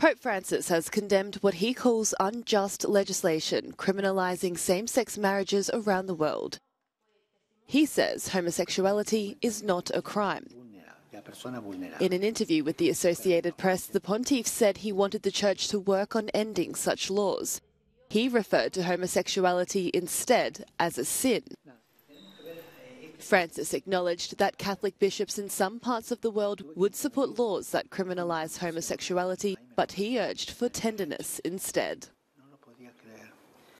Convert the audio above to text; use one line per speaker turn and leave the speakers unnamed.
Pope Francis has condemned what he calls unjust legislation criminalising same sex marriages around the world. He says homosexuality is not a crime. In an interview with the Associated Press, the pontiff said he wanted the church to work on ending such laws. He referred to homosexuality instead as a sin. Francis acknowledged that Catholic bishops in some parts of the world would support laws that criminalise homosexuality, but he urged for tenderness instead.